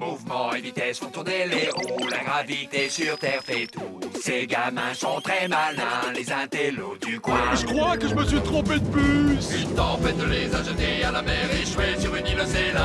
Mouvement et vitesse font tourner les roues, la gravité sur Terre fait tout. Ces gamins sont très malins, les intellos du coin. Je crois que je me suis trompé de bus Une tempête les a jetés à la mer, échoués sur une île, c'est.